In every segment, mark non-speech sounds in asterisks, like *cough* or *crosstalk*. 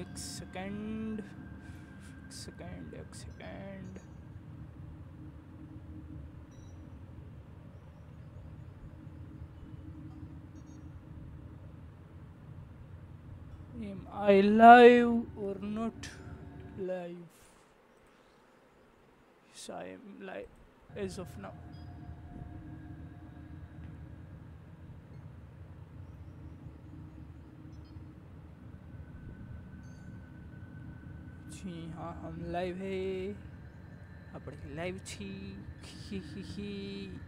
एक सेकंड एक सेकंड एक second Am I live or not live? Yes, I am live as of now. जी हाँ हम live है આપણે લાઈવ છી હી હી હી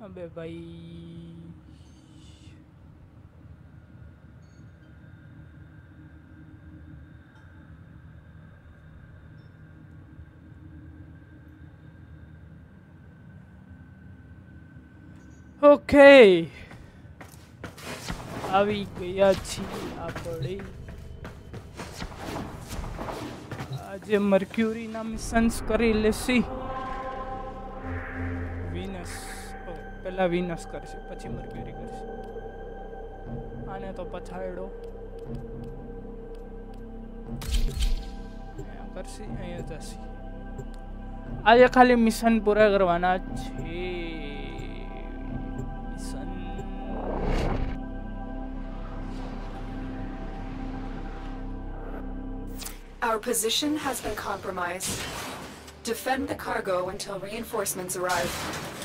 अबे भाई ઓકે આવી ગયા છીએ આપણે આજે મર્ક્યુરીના મિશન્સ કરી લેશી વિનસ પહેલા વિનસ કરશે પછી મર્ક્યુરી કરશે આને તો પછાડો અહીંયા કરશે અહીંયા જશે આજે ખાલી મિશન પૂરા કરવાના છે position has been compromised. Defend the cargo until reinforcements arrive.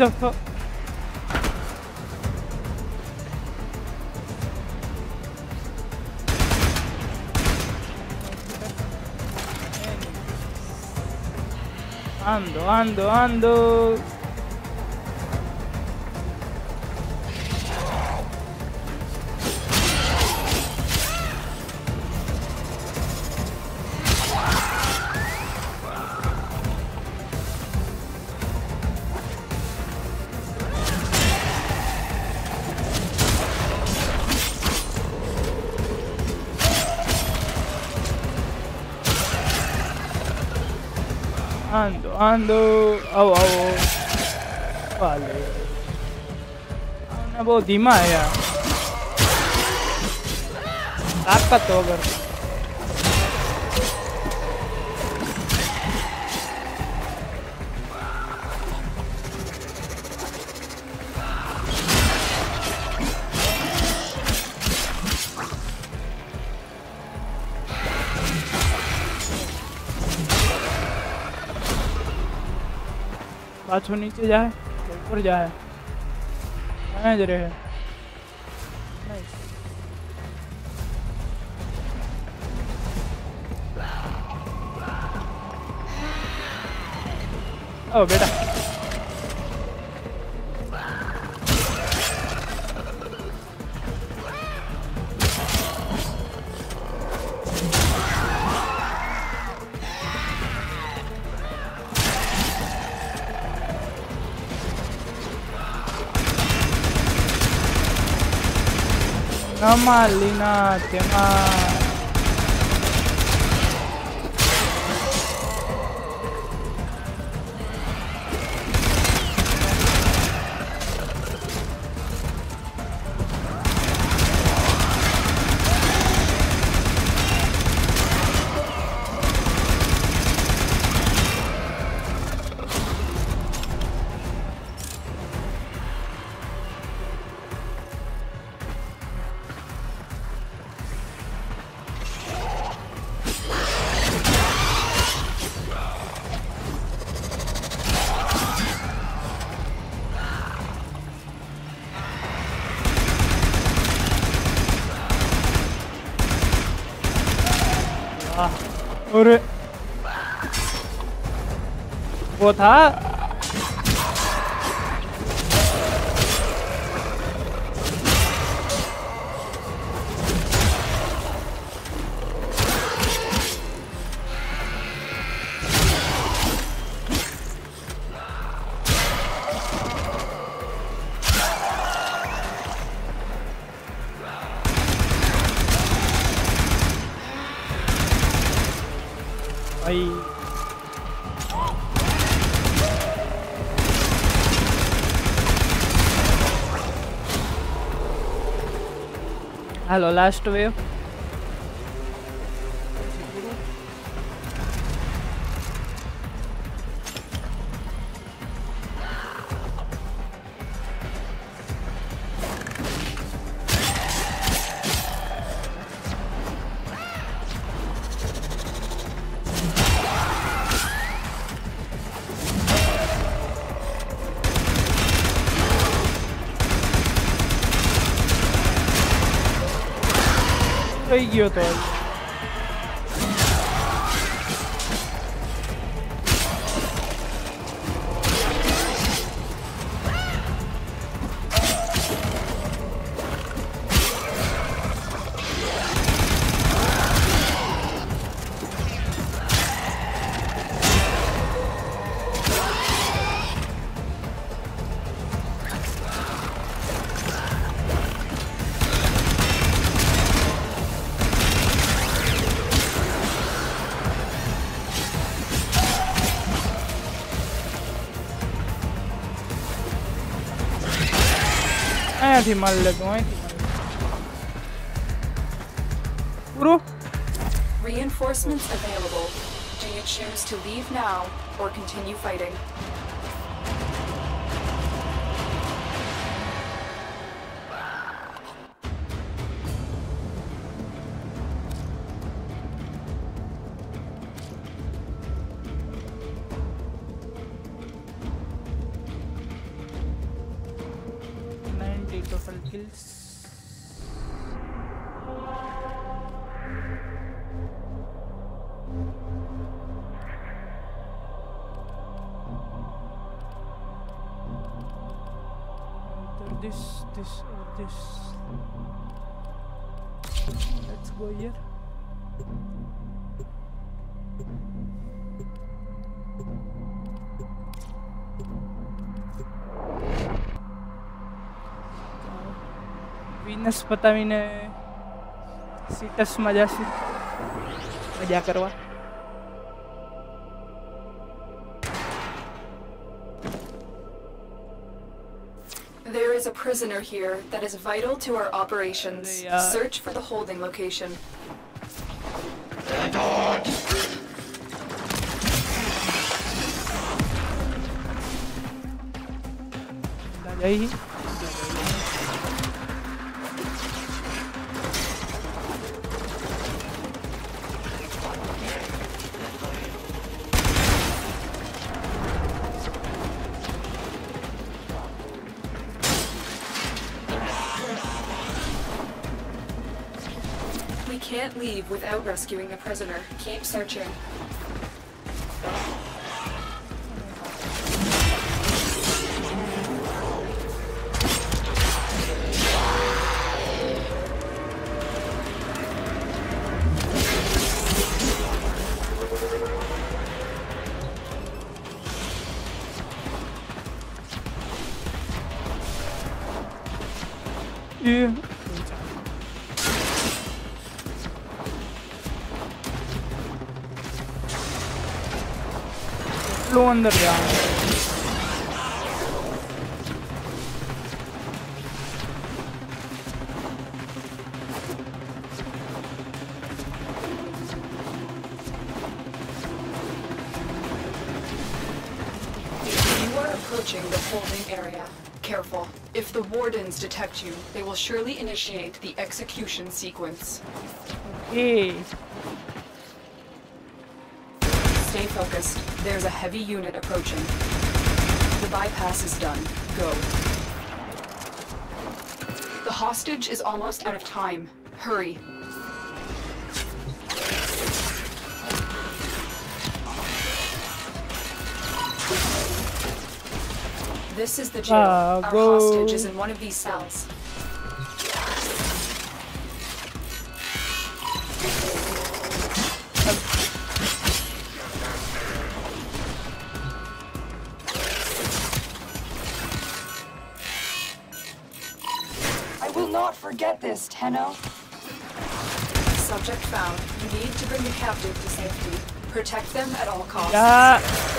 Ando, ando, ando. Ando, ando. Au, au. Vale. Ana बहुत धीमा है यार ताकत हो अगर पाछो नीचे जाए ऊपर जाए समझ रहे हैं ओ बेटा No, Malina, tema. một thá Bye. Hello last wave થઈ ही मार Reinforcements available. Do you choose to leave now or continue fighting? Venus પતાવીને સીટસમાં જશું મજા કરવા There is a prisoner here that is vital to our operations. They, uh, Search for the holding location. જઈ Can't leave without rescuing the prisoner. Keep searching. You are Approaching the holding area. Careful. If the wardens detect you, they will surely initiate the execution sequence. Okay. There's a heavy unit approaching. The bypass is done. Go. The hostage is almost out of time. Hurry. This is the jail. Ah, Our hostage is in one of these cells. Forget this, Tenno. Subject found. You need to bring the captive to safety. Protect them at all costs. યા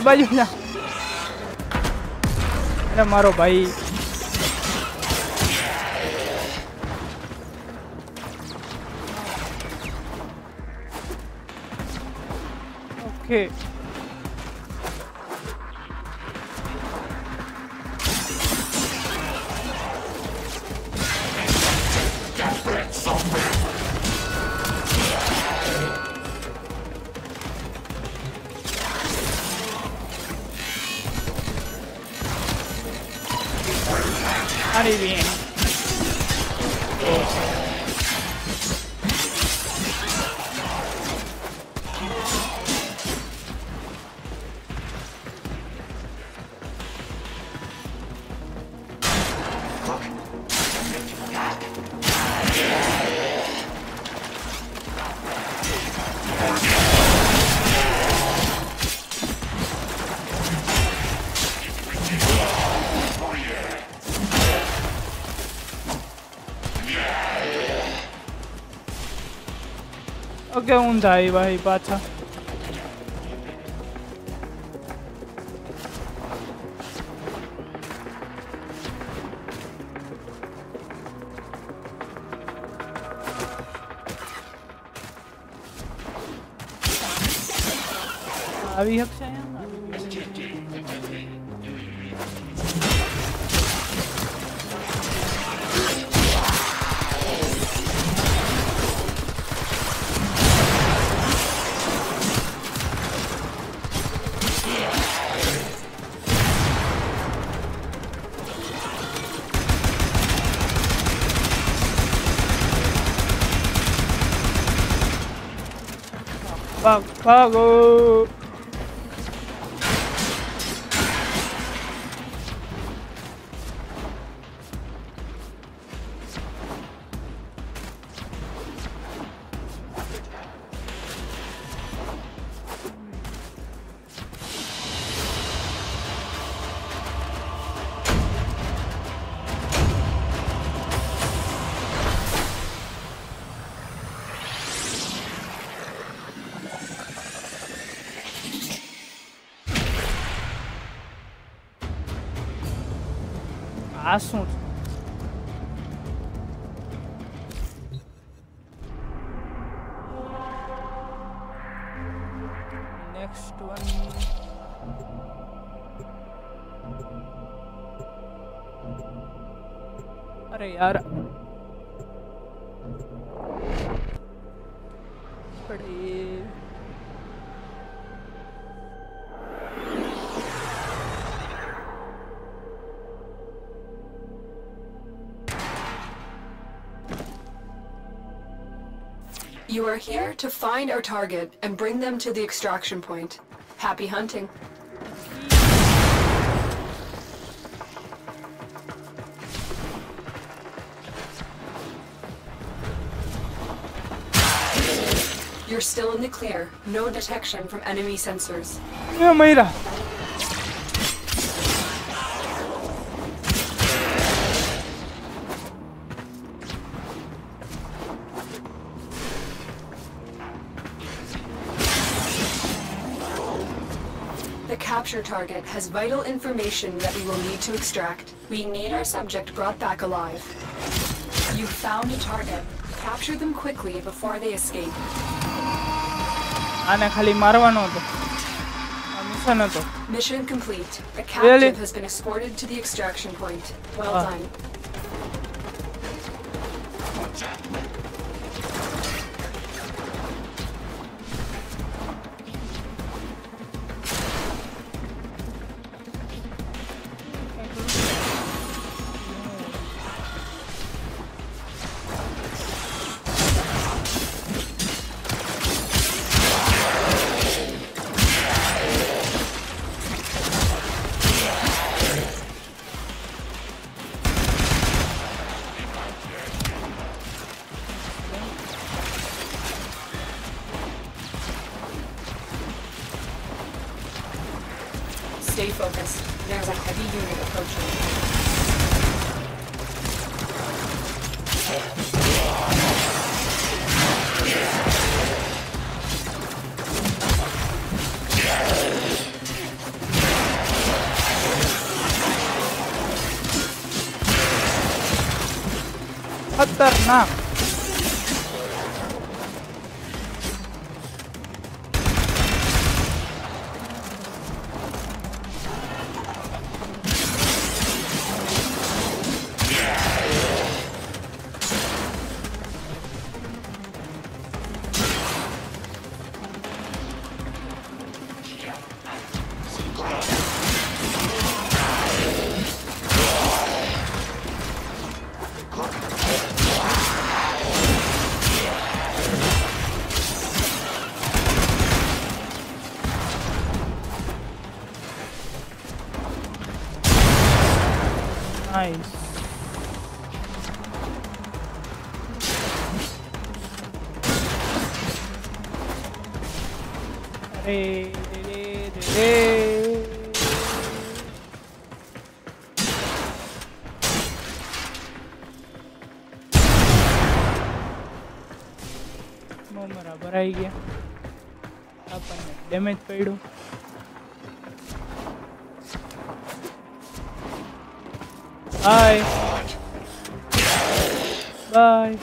એ બાજુ જા અરે મારો ભાઈ okay ઊંધા આવ્યા ભાઈ પાછા આવી શકશે 아고. આ to find our target and bring them to the extraction point. Happy hunting. You're still in the clear. No detection from enemy sensors. Yeah, mira. capture target has vital information that we will need to extract. We need our subject brought back alive. You found a target. Capture them quickly before they escape. આને ખાલી મારવાનો હતો આ mission હતો Mission complete. A captive Really? has been escorted to the extraction point. Well Ah. done. มาก અમારા ભરાઈ ગયા આપણને ડેમેજ પડ્યું બાય બાય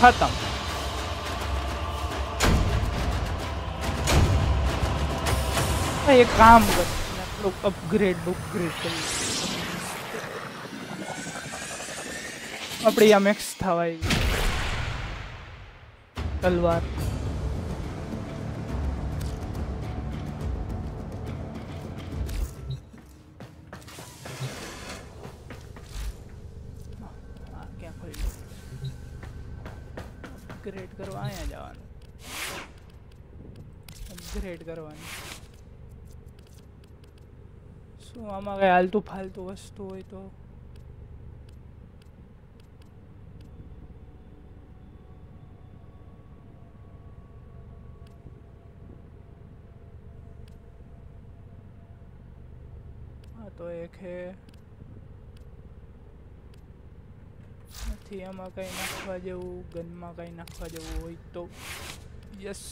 ખતમ આ એક કામ કર થોડુંક અપગ્રેડ અપગ્રેડ કરી આપણી આ મેક્સ થવાય તલવાર આમાં કઈ હાલતું ફાલતું વસ્તુ હોય તો હા તો એક હે નથી આમાં કઈ નાખવા જેવું ગનમાં કઈ નાખવા જેવું હોય તો યસ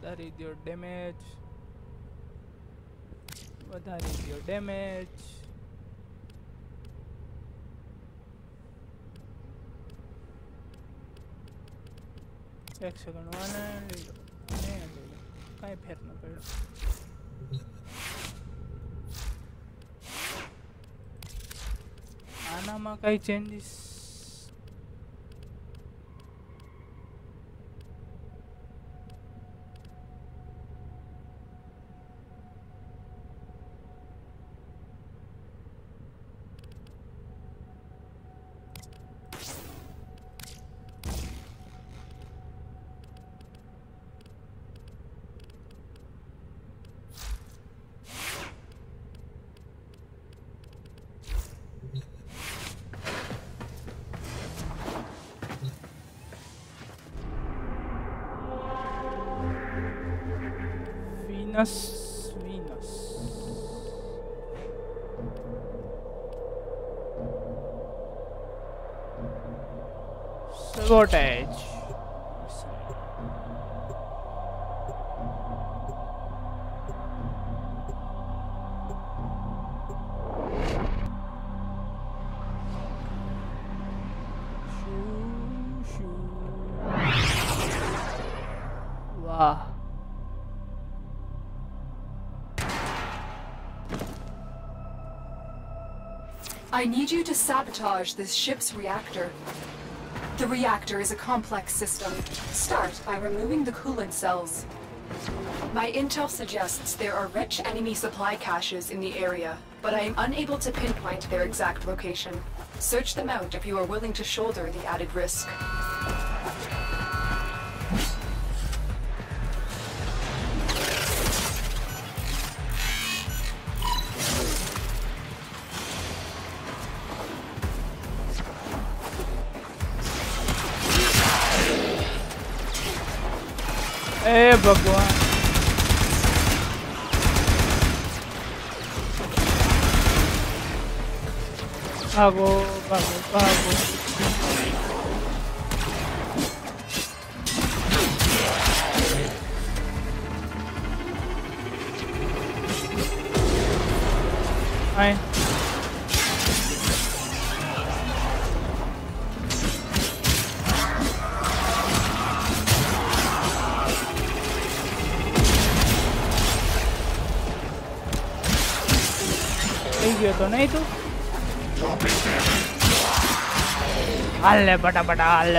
વધારી દો ડેમેજ વધારી દો ડેમેજ એક સેકન્ડ વાને લઈ લો ને લઈ લો કાંઈ ફેર ન પડ્યો આનામાં કઈ changes I need you to sabotage this ship's reactor. The reactor is a complex system. Start by removing the coolant cells. My intel suggests there are rich enemy supply caches in the area, but I am unable to pinpoint their exact location. Search them out if you are willing to shoulder the added risk. बटा बटा बटाल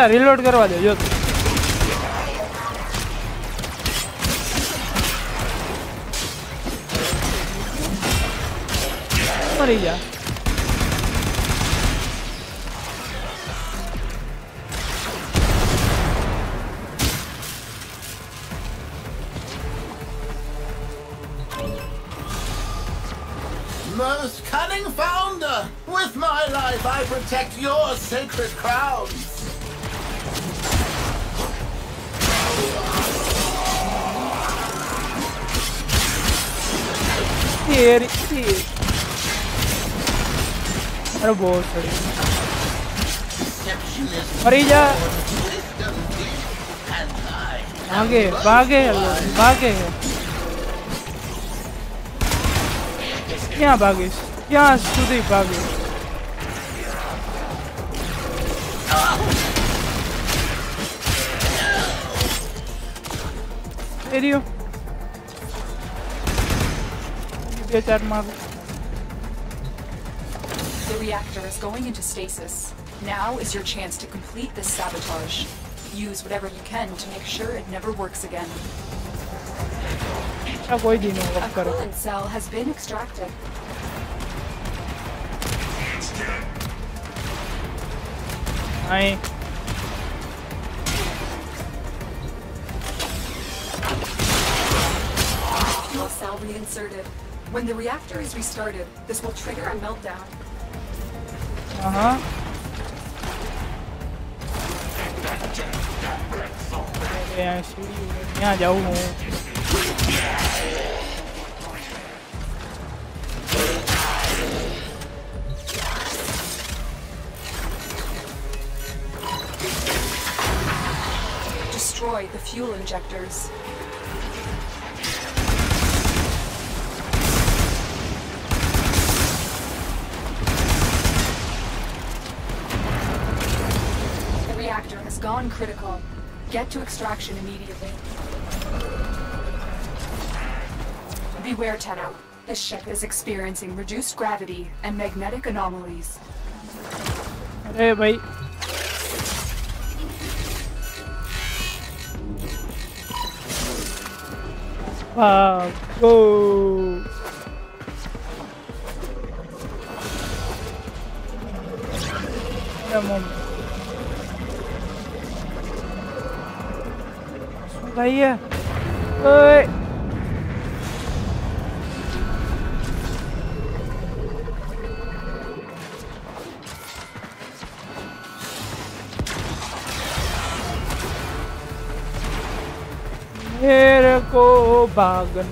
બેટા reload કરવા દે જો તું. મરી જા Most cunning founder! With my life, I protect your sacred crowns! here, here. अरे बहुत भागे भागे क्या भागे? क्या सुधी भागे? तेरी हो Yeter Marvel. The reactor is going into stasis. Now is your chance to complete this sabotage. Use whatever you can to make sure it never works again. A coolant cell has been extracted. Aye. Fuel cell reinserted. When the reactor is restarted, this will trigger a meltdown. Uh huh. jauh Destroy the fuel injectors. critical. Get to extraction immediately. Beware, Tenno. The ship is experiencing reduced gravity and magnetic anomalies. Hey, bhai. Uh, wow. go. Come on, ใครอะเฮ้ย Here ko bagan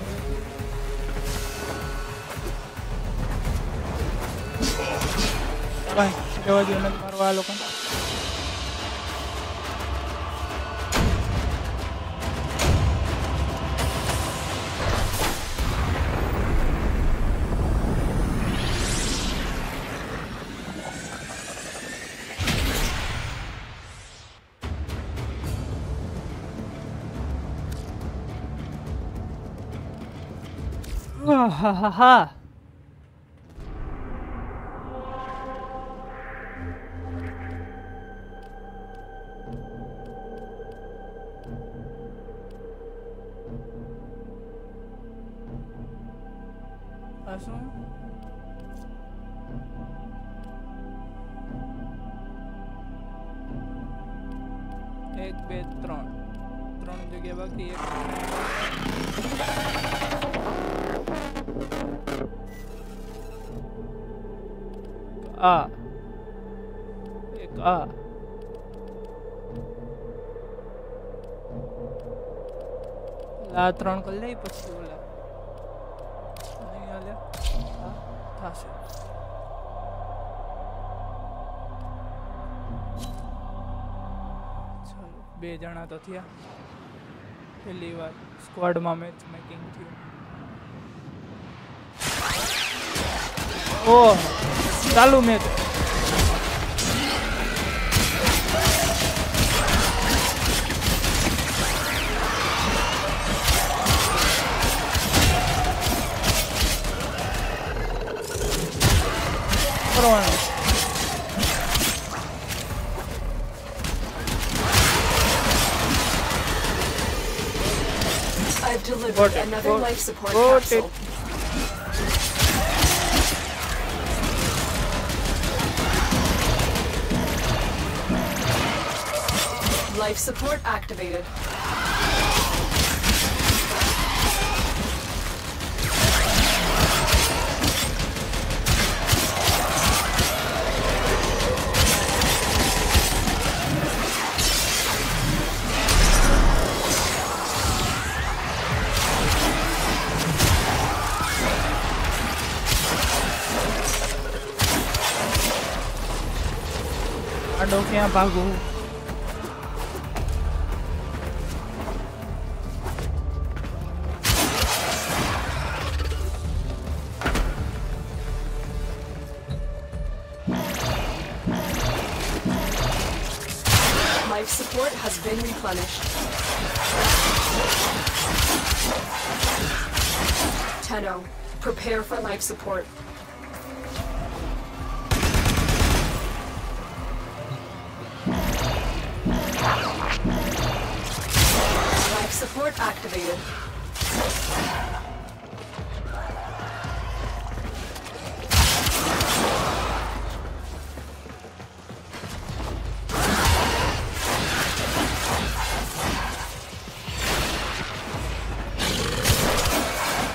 Ay, sigawa din ng marwalo ka. Oh, ha ha ha. આ ત્રણ કરી લઈ પછી ઓલા નહીં હાલે હા થશે ચાલો બે જણા તો થયા પહેલી વાર સ્ક્વોડમાં મેચ મેકિંગ થયું ઓહ ચાલુ match bueno. I've delivered another life support capsule. Life support activated. apagó. Life support has been replenished. Tenno, prepare for life support. Life support activated.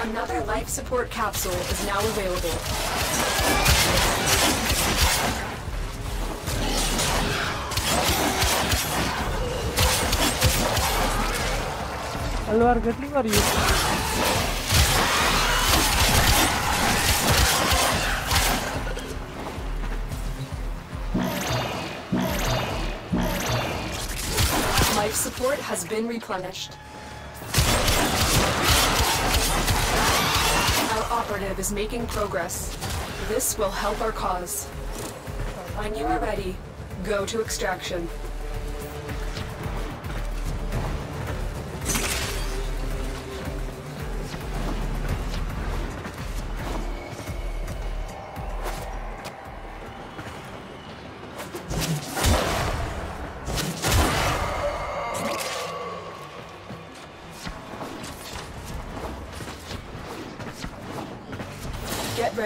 Another life support capsule is now available. તલવાર કેટલી વાર use Life support has been replenished. Our operative is making progress. This will help our cause. When you are ready, go to extraction.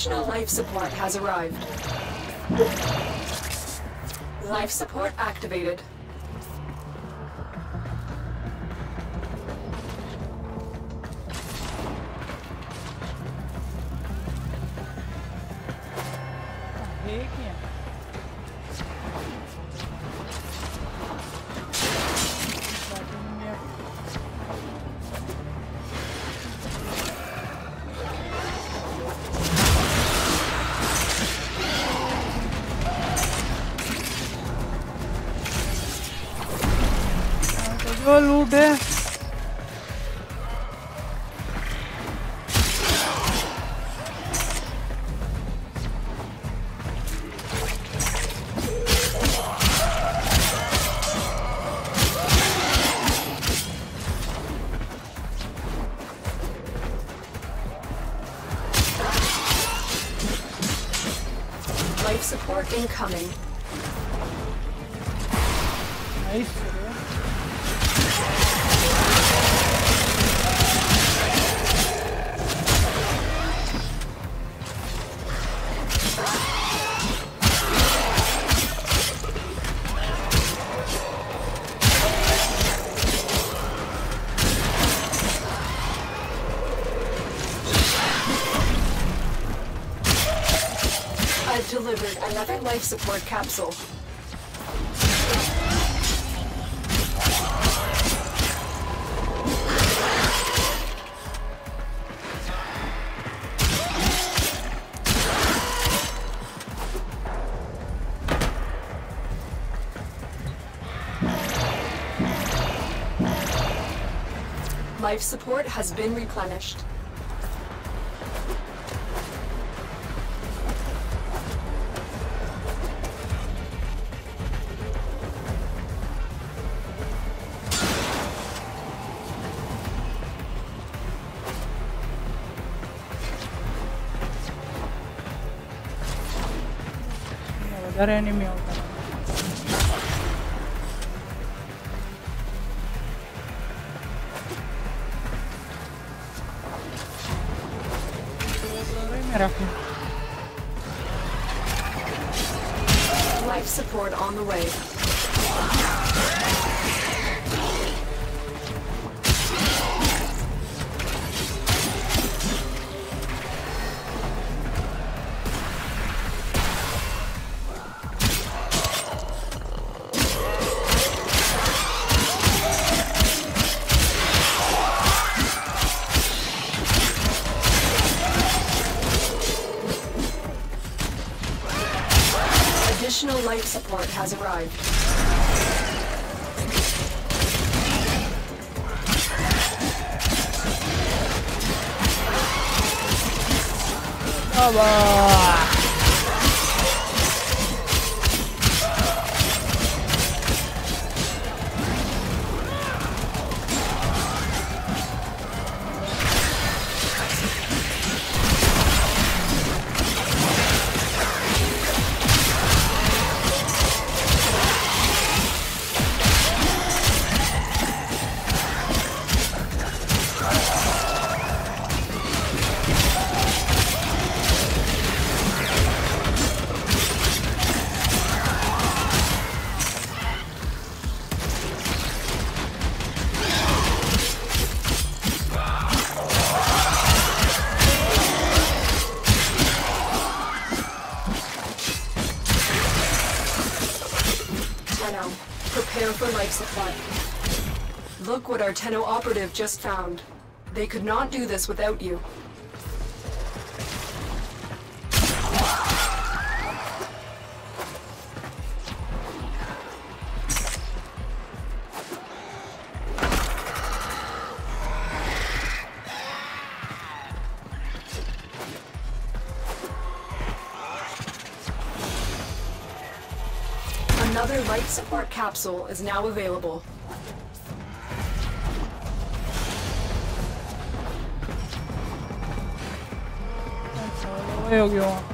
Additional life support has arrived. Life support activated. support incoming. Nice. support capsule. Life support has been replenished. Your enemy what our Tenno operative just found. They could not do this without you. Another life support capsule is now available. 귀여워 귀여워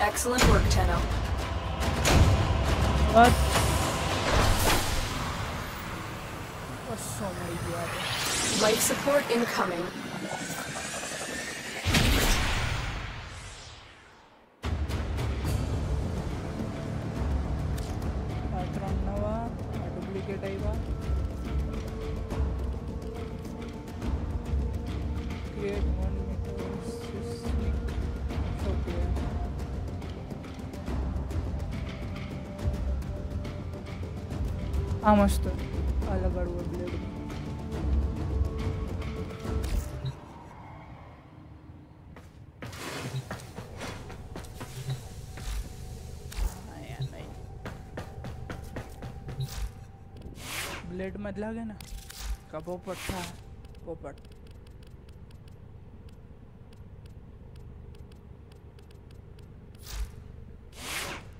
Excellent work, Tenno. What? Life support incoming. How much blade हाँ मत लगे ना। कब वो पटता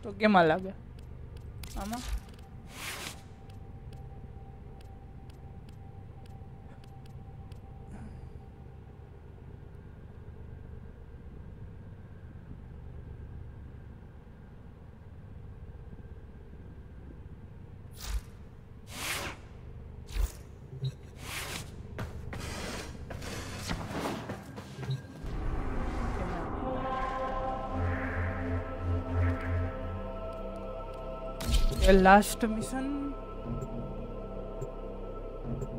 तो क्या मालूम है। हाँ माँ? લાસ્ટ મિશન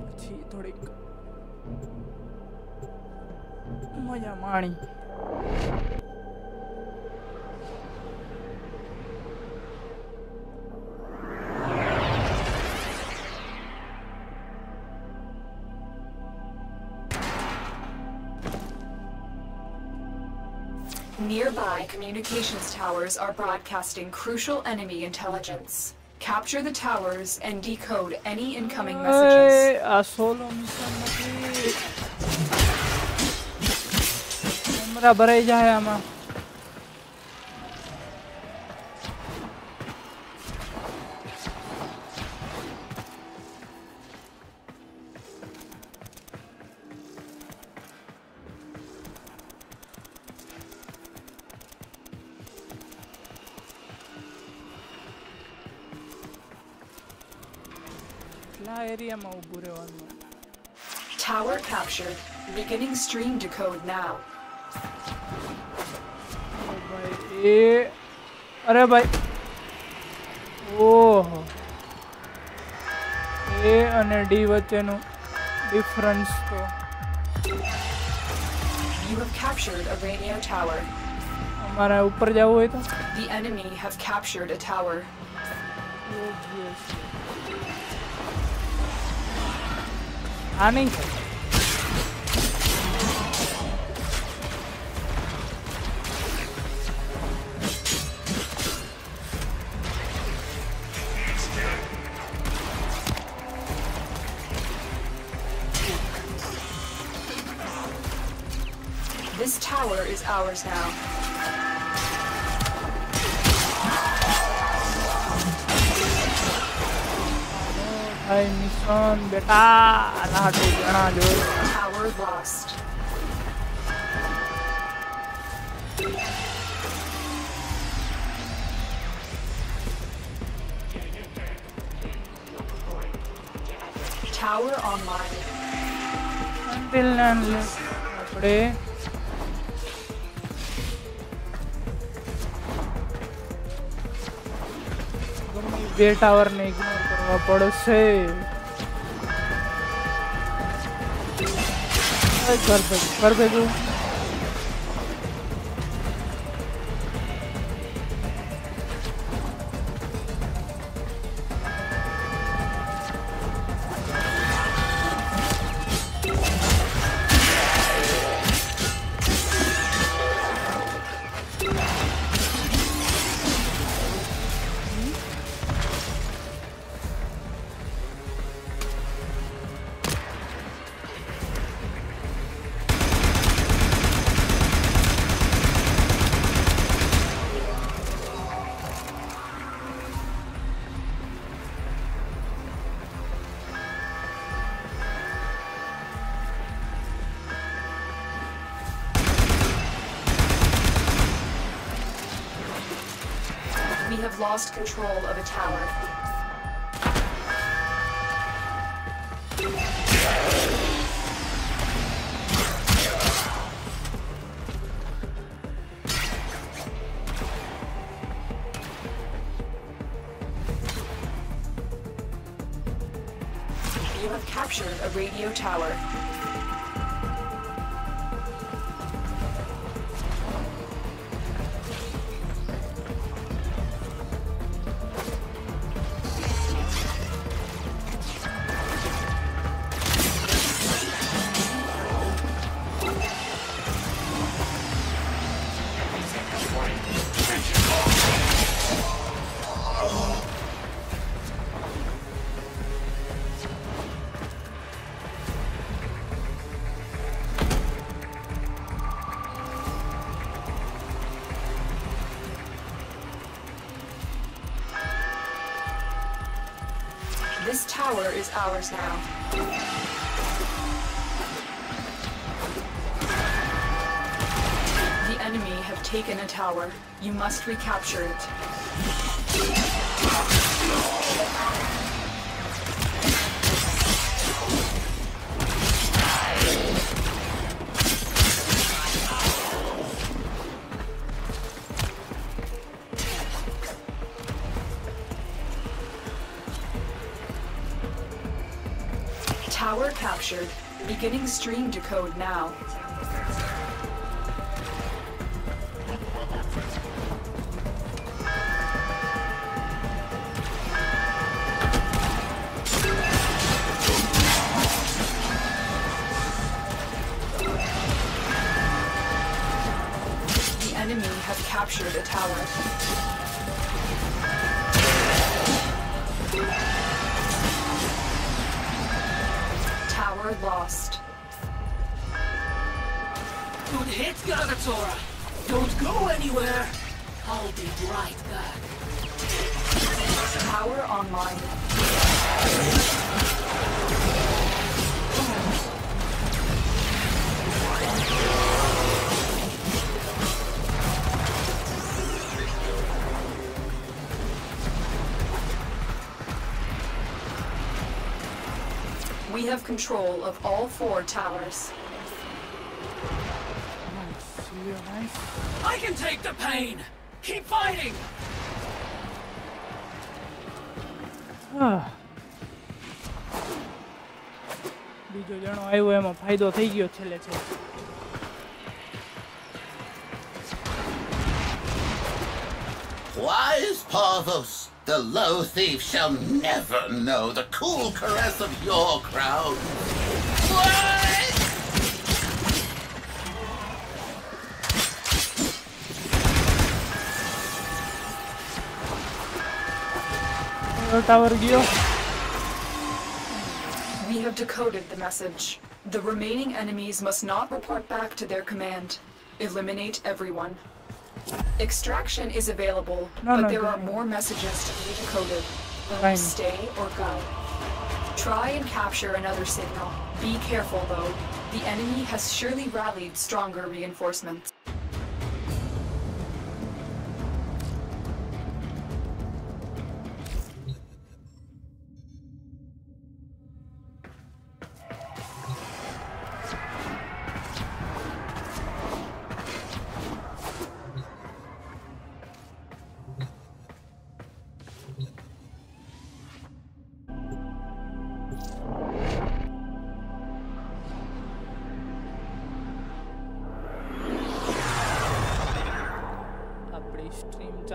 પછી થોડીક મજા માણી Nearby communications towers are broadcasting crucial enemy intelligence. Capture the towers and decode any incoming messages. Beginning stream decode now. ઓ ભાઈ એ અરે ભાઈ ઓહો એ અને ડી વચ્ચેનું ડિફરન્સ તો You have captured a radio tower. અમારે ઉપર જવું હોય તો The enemy have captured a tower. આ નહીં થાય ours now. भाई मिशन बेटा आना हटो जाना जो tower Tower online. Until and left. બે ટાવરને ઇગ્નોર કરવા પડશે ઓય, ઘર ભેગું ઘર ભેગું ours now. The enemy have taken a tower. You must recapture it. Stream decode now. Good hit, Gargatora. Don't go anywhere. I'll be right back. Tower online. We have control of all four towers. Nice, real nice. I can take the pain. Keep fighting. આહ. બીજો જણો આવ્યો એમાં ફાયદો થઈ ગયો છેલ્લે છેલ્લે Wise Parvos, the low thief shall never know the cool caress of your crown. Tower. We have decoded the message. The remaining enemies must not report back to their command. Eliminate everyone. Extraction is available, no, but no, there no. are more messages to be decoded. Fine. Um, stay or go. Try and capture another signal. Be careful, though. The enemy has surely rallied stronger reinforcements.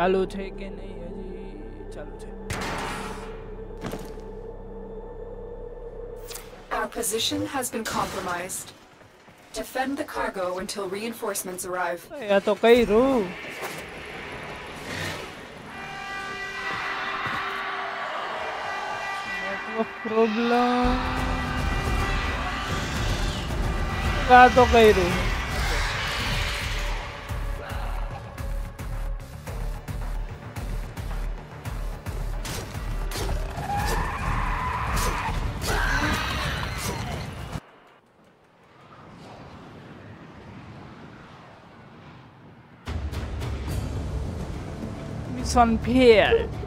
ચાલુ છે કે નહીં હજી ચાલુ છે Our position has been compromised. Defend the cargo until reinforcements arrive. એ આ તો કર્યું નેટવર્ક પ્રોબ્લેમ આ તો કર્યું mission fail Venus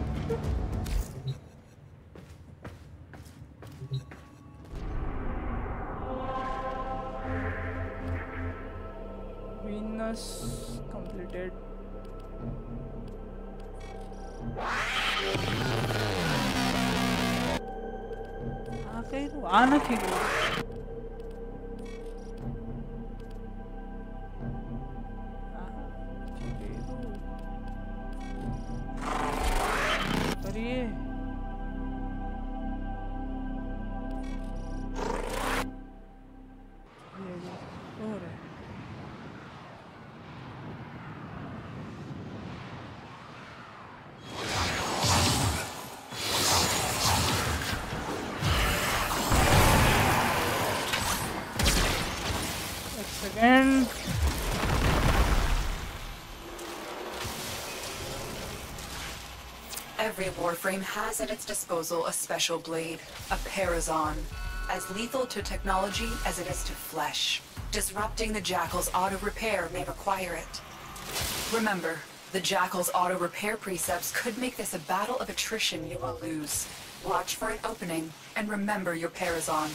Warframe has at its disposal a special blade, a Parazon, as lethal to technology as it is to flesh. Disrupting the Jackal's auto repair may require it. Remember, the Jackal's auto repair precepts could make this a battle of attrition you will lose. Watch for an opening, and remember your Parazon.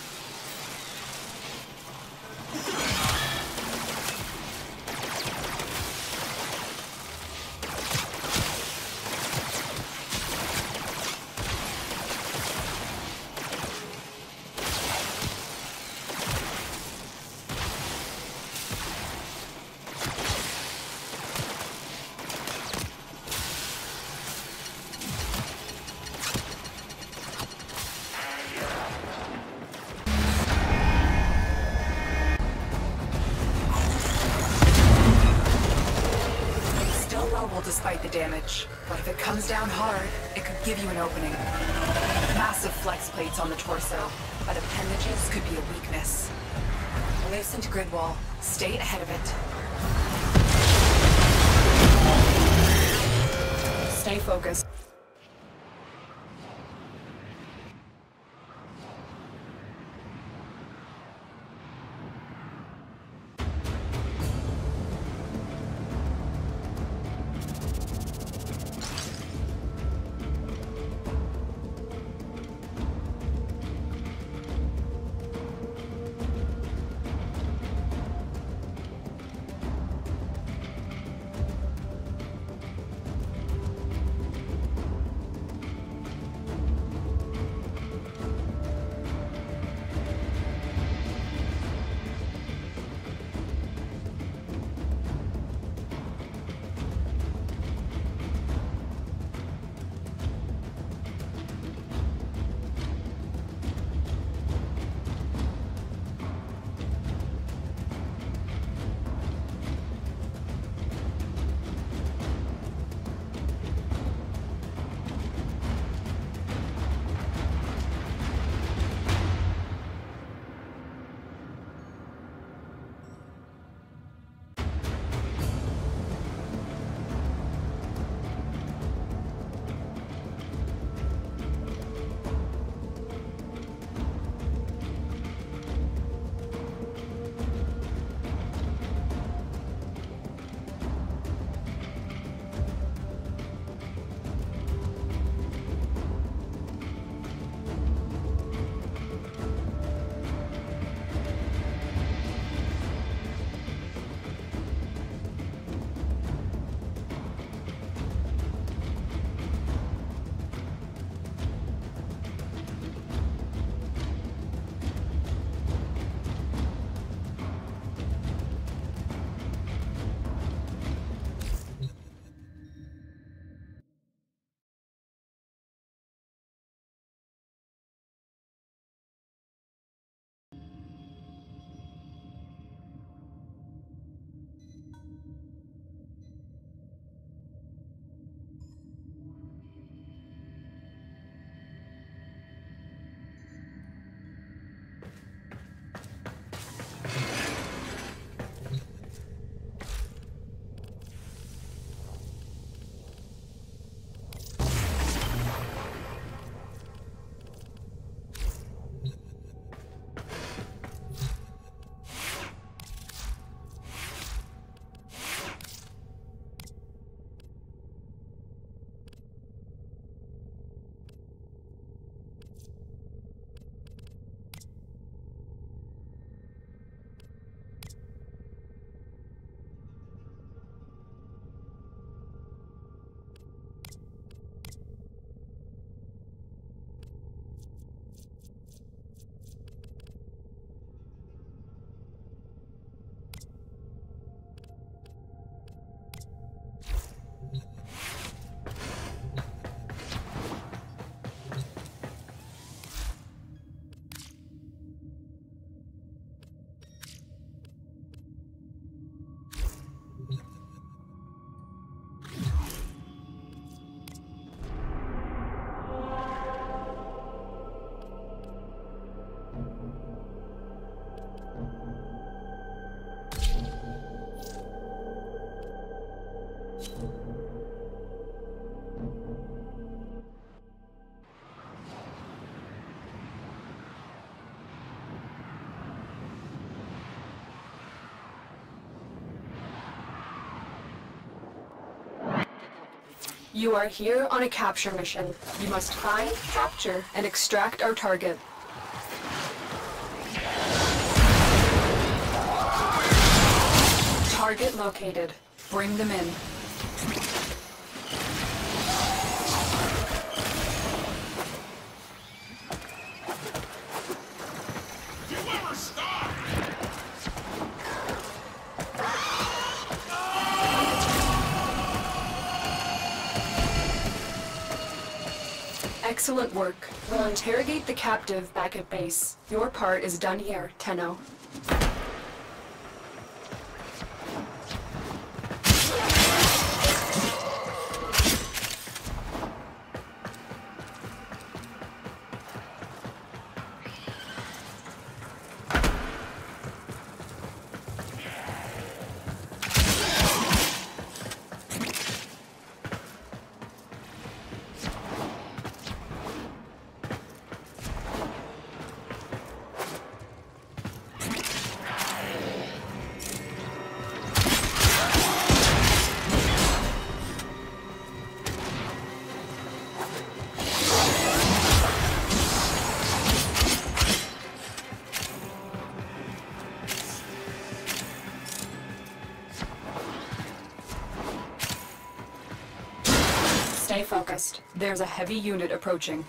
You are here on a capture mission. You must find, capture, and extract our target. Target located. Bring them in. We'll interrogate the captive back at base. Your part is done here, Tenno. There's a heavy unit approaching.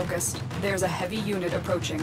Focused. There's a heavy unit approaching.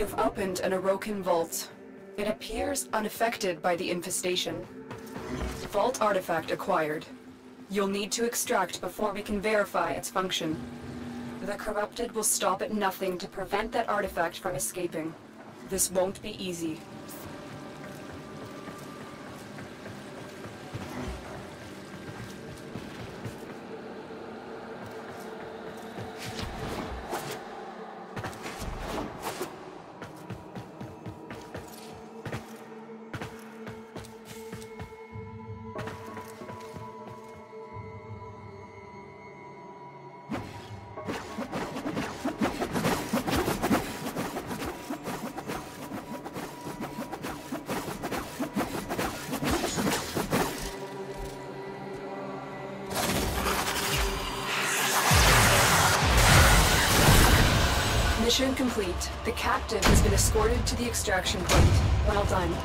You've opened an Orokin vault. It appears unaffected by the infestation. Vault artifact acquired. You'll need to extract before we can verify its function. The corrupted will stop at nothing to prevent that artifact from escaping. This won't be easy. To the extraction point. Well done.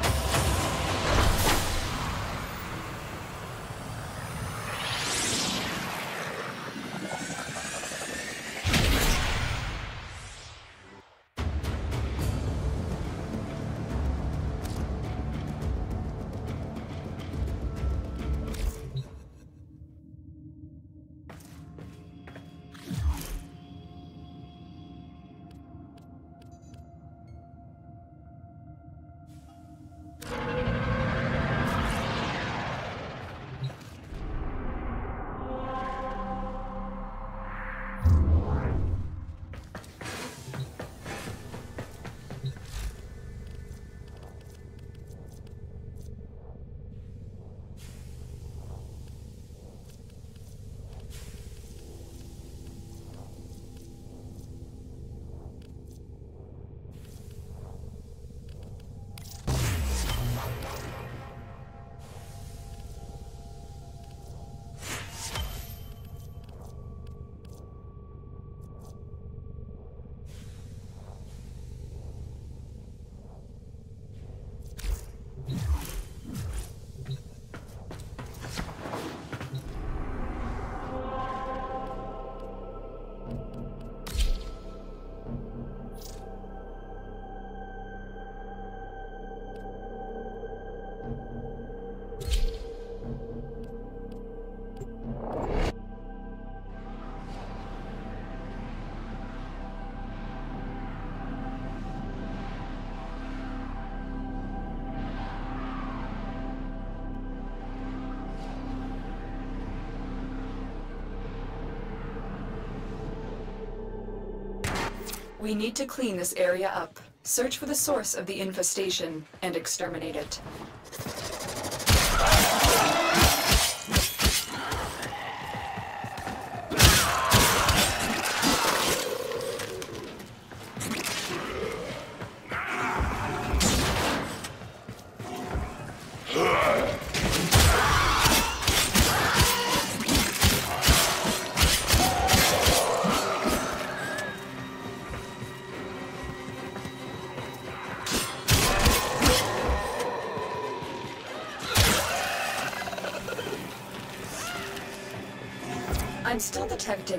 We need to clean this area up. Search for the source of the infestation and exterminate it.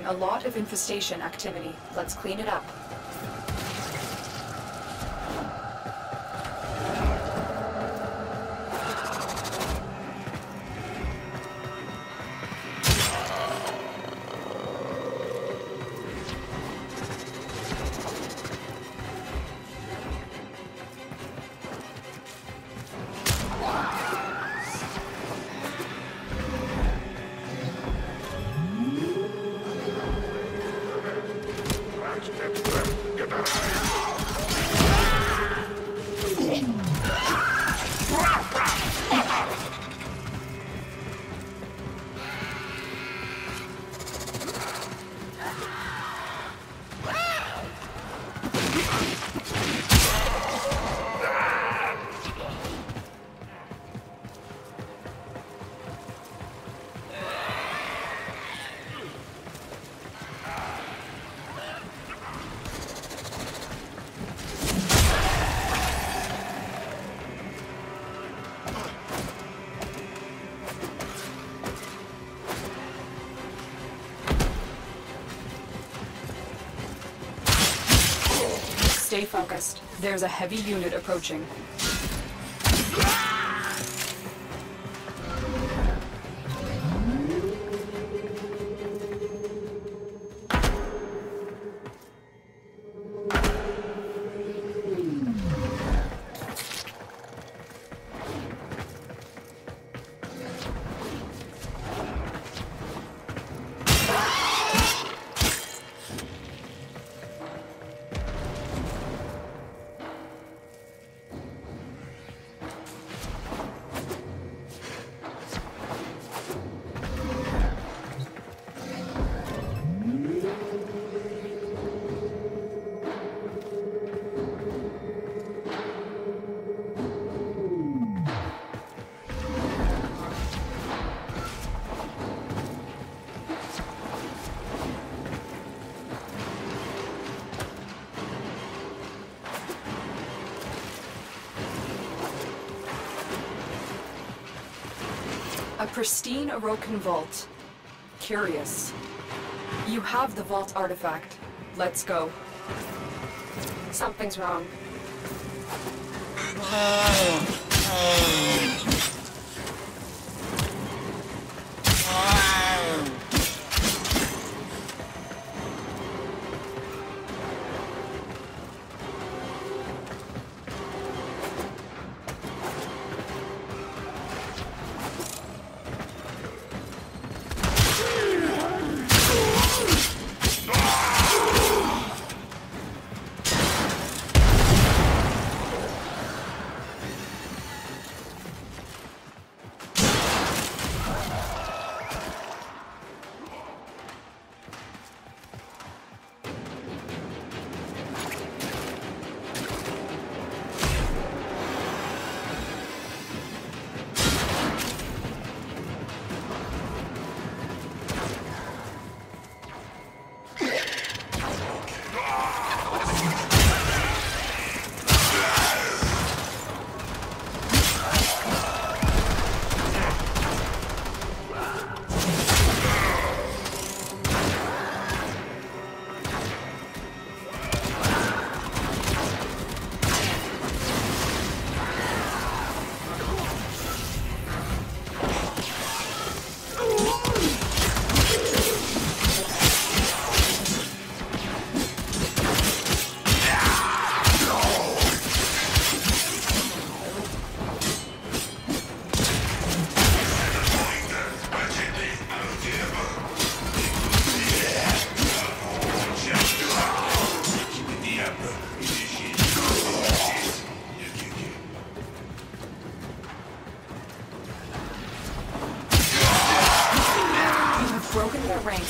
A lot of infestation activity. Let's clean it up. There's a heavy unit approaching. Pristine Orokin vault. Curious. You have the vault artifact. Let's go. Something's wrong. *laughs*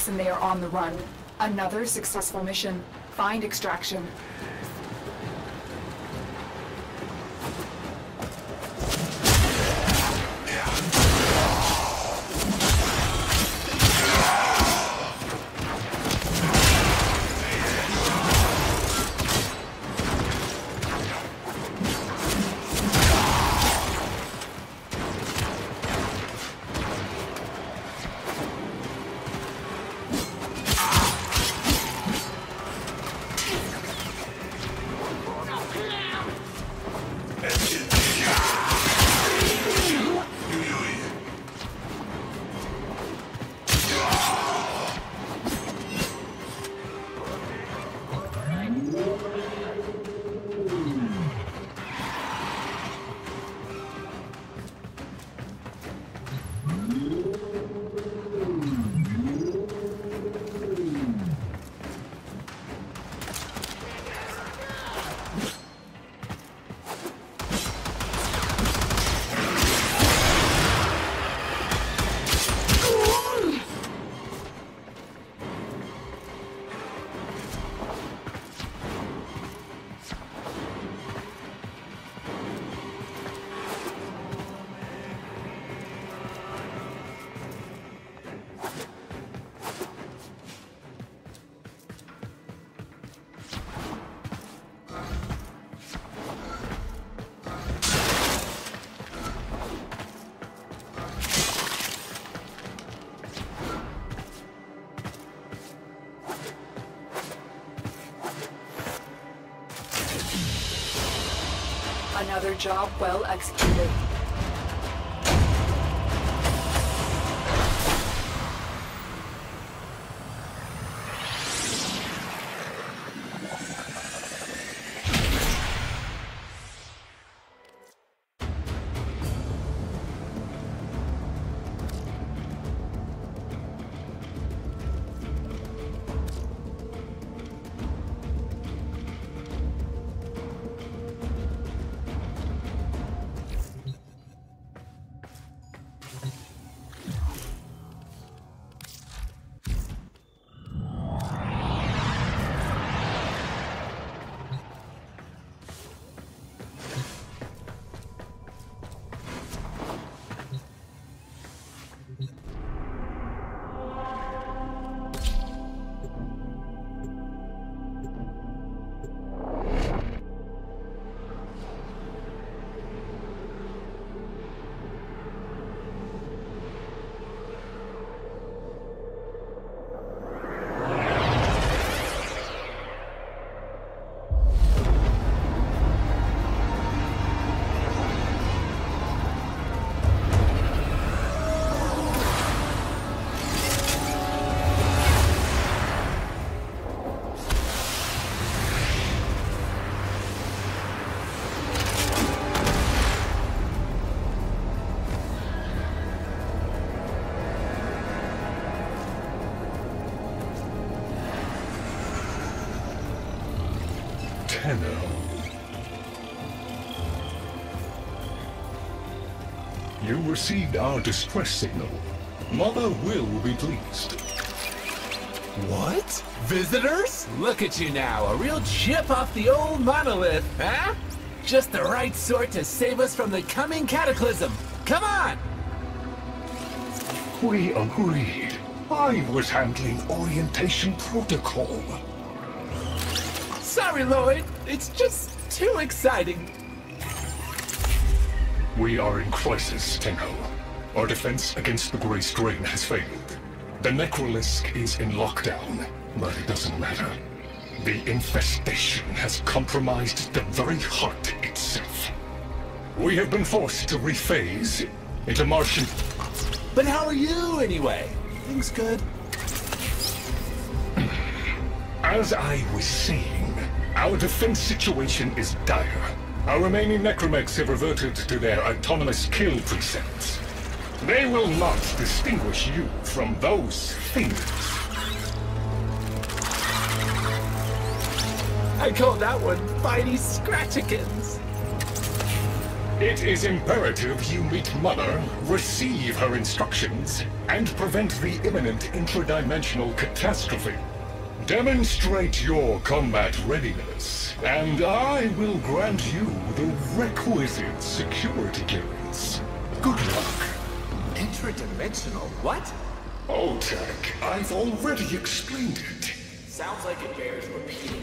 and they are on the run. Another successful mission. Find extraction. Job well executed. Tenno. You received our distress signal. Mother will be pleased. What? Visitors? Look at you now, a real chip off the old monolith, huh? Just the right sort to save us from the coming cataclysm. Come on! We agreed. I was handling orientation protocol. Sorry, Loid. It's just too exciting. We are in crisis, Tenno. Our defense against the Grey Strain has failed. The Necralisk is in lockdown, but it doesn't matter. The infestation has compromised the very heart itself. We have been forced to rephase into Martian... But how are you, anyway? Things good? As I was saying, our defense situation is dire. Our remaining necramechs have reverted to their autonomous kill precepts. They will not distinguish you from those things. I call that one Bitey Scratchikins. It is imperative you meet Mother, receive her instructions, and prevent the imminent intradimensional catastrophe. Demonstrate your combat readiness, and I will grant you the requisite security clearance. Good luck. Intradimensional? What? Otak, I've already explained it. Sounds like it bears repeating.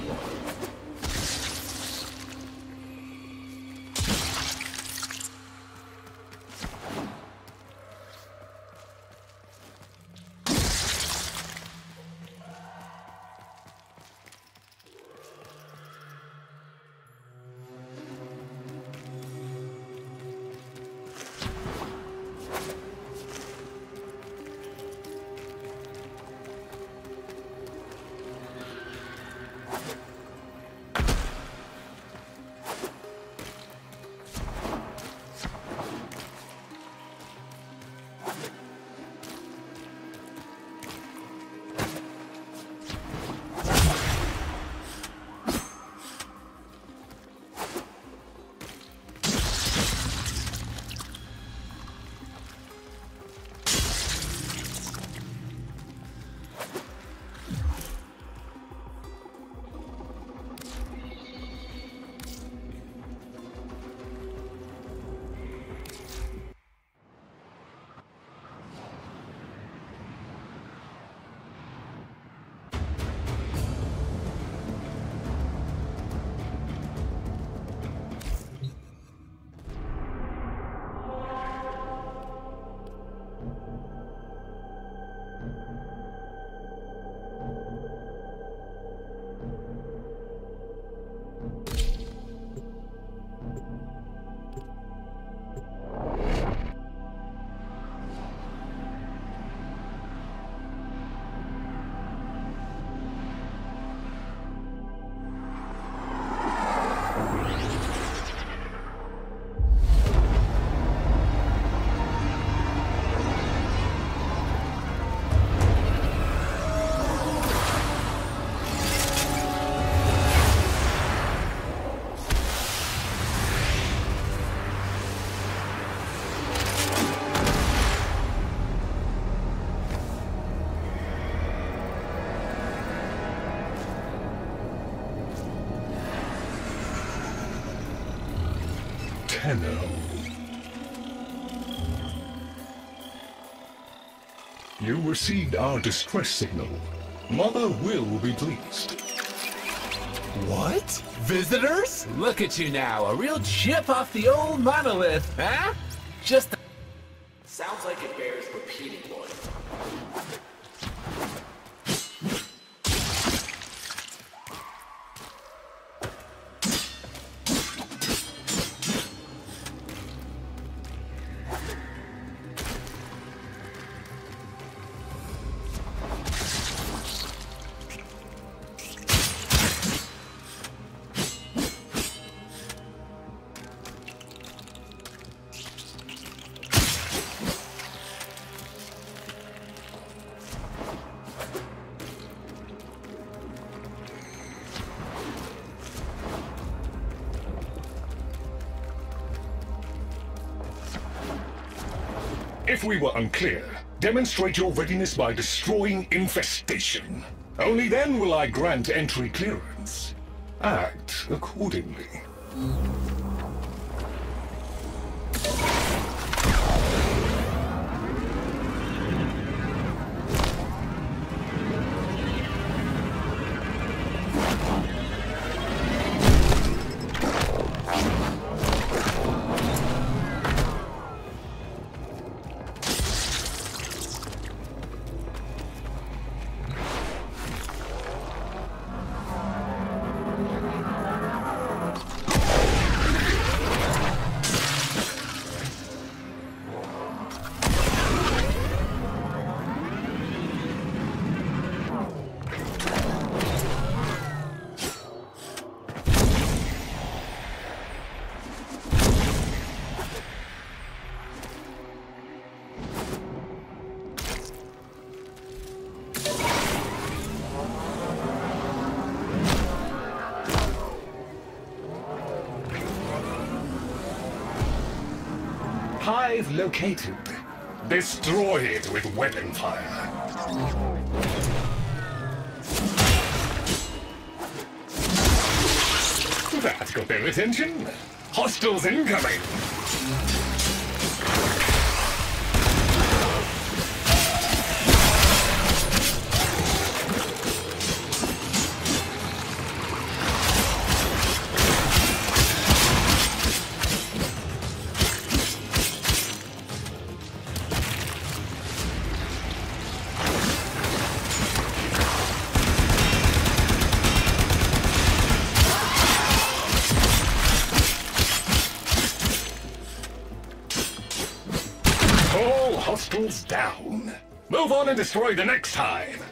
Tenno. You received our distress signal. Mother will be pleased. What? Visitors? Look at you now, a real chip off the old monolith, huh? Just. If we were unclear, demonstrate your readiness by destroying infestation. Only then will I grant entry clearance. Act accordingly. Located. Destroy it with weapon fire. That got their attention. Hostiles incoming. Destroy the next hive.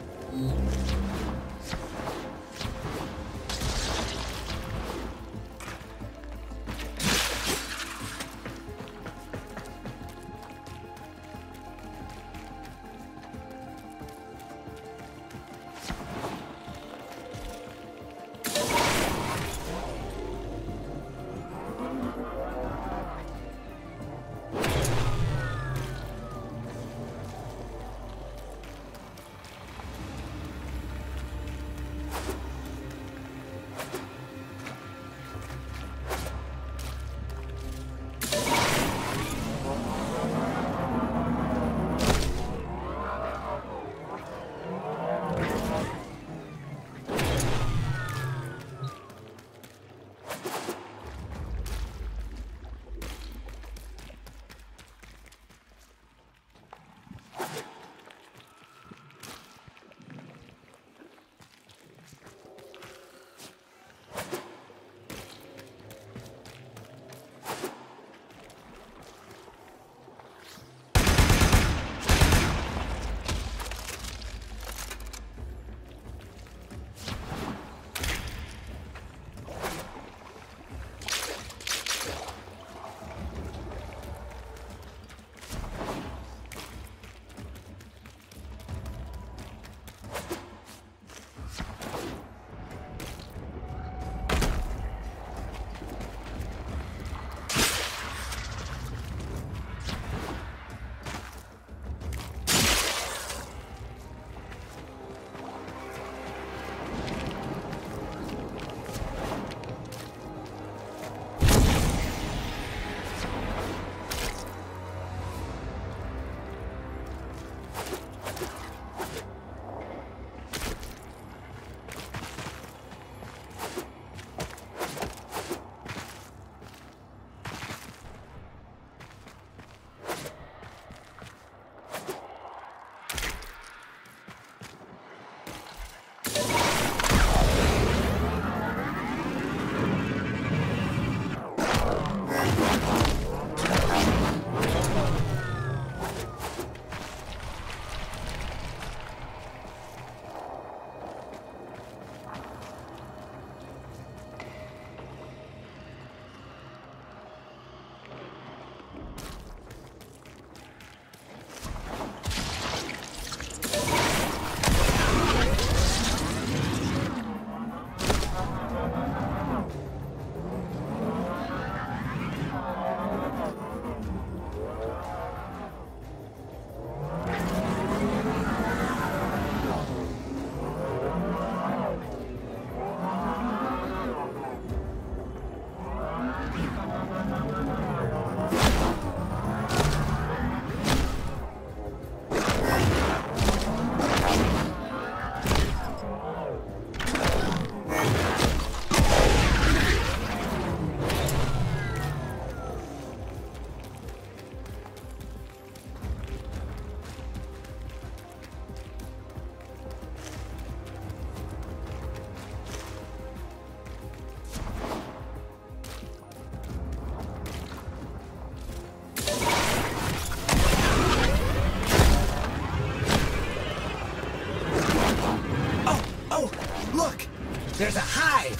There's a hive!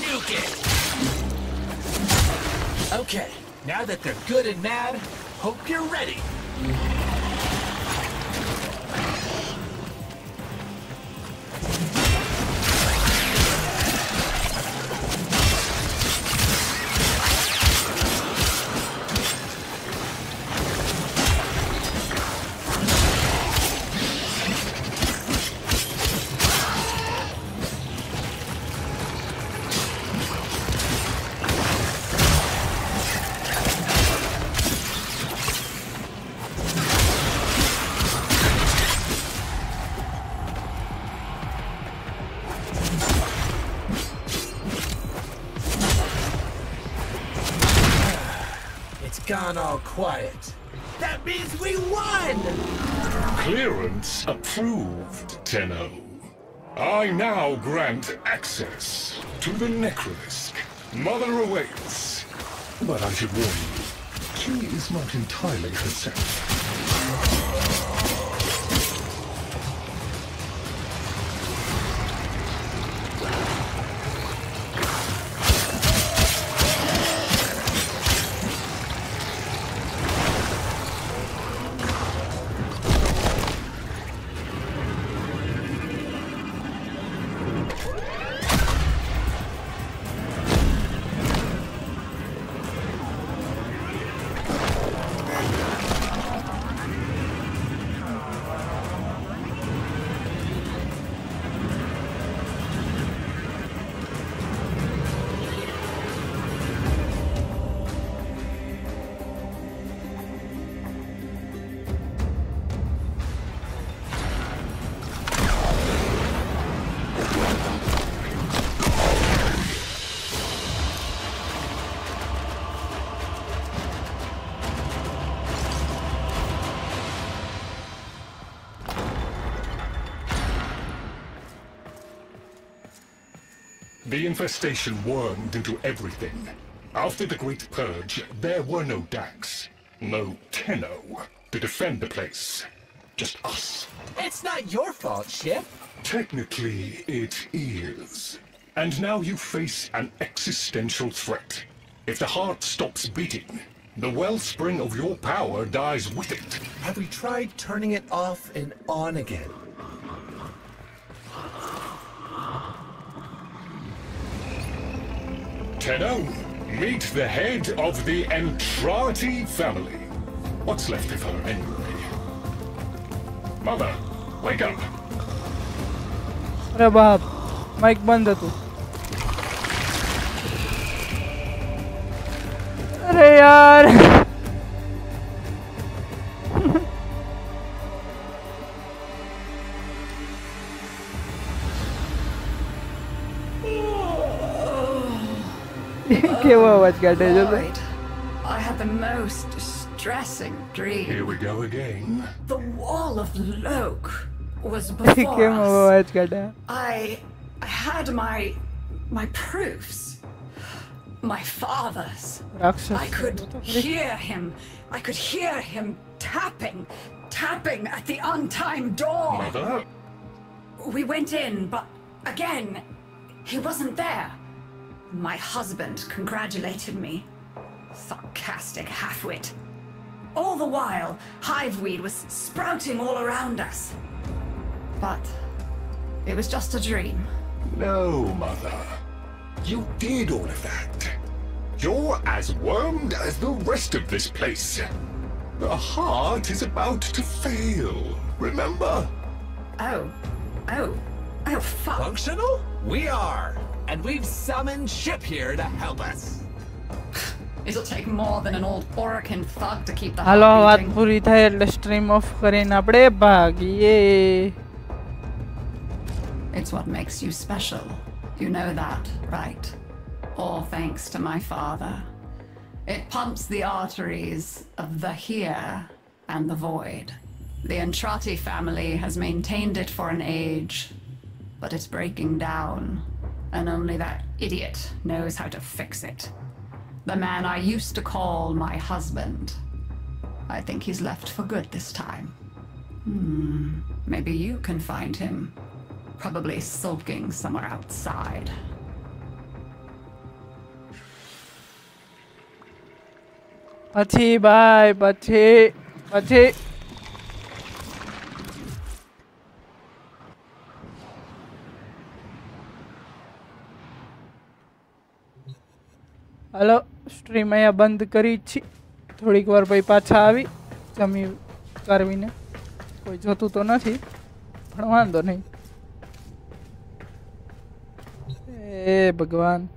Nuke it! Okay, now that they're good and mad, hope you're ready. Quiet. That means we won! Clearance approved, Tenno. I now grant access to the Necralisk. Mother awaits. But I should warn you, she is not entirely herself. The infestation wormed into everything. After the Great Purge, there were no Dax, no Tenno to defend the place. Just us. It's not your fault, Ship. Technically, it is. And now you face an existential threat. If the heart stops beating, the wellspring of your power dies with it. Have we tried turning it off and on again? Tenno, meet the head of the Entrati family. What's left of her, anyway? Mother, wake up! अरे बाप mic बंद है तू अरे यार रखे I had the most distressing dream. Here we go again. The wall of Lohk was *laughs* before us. I had my my proofs. My father's. I could hear him. I could hear him tapping, tapping at the untimed door. Mother? We went in, but again, he wasn't there. My husband congratulated me. Sarcastic halfwit. All the while, hiveweed was sprouting all around us. But it was just a dream. No, Mother. You did all of that. You're as wormed as the rest of this place. The heart is about to fail, remember? Oh, oh, oh, fuck. Functional? We are And we've summoned Ship here to help us. *sighs* It'll take more than an old Orokin thug to keep the hello heart વાત beating. પૂરી થાય એટલે stream off કરીને આપણે ભાગીએ It's what makes you special. You know that, right? All thanks to my father. It pumps the arteries of the here and the void. The Entrati family has maintained it for an age, but it's breaking down, and only that idiot knows how to fix it. The man I used to call my husband. I think he's left for good this time. Hmm, maybe you can find him. Probably sulking somewhere outside. Pachi, bye, Pachi, Pachi. હાલો stream અહીંયા બંધ કરી છી. થોડીક વાર પછી પાછા આવી. જમી કરવીને. કોઈ જોતું તો નથી, પણ વાંધો નહીં. એ ભગવાન.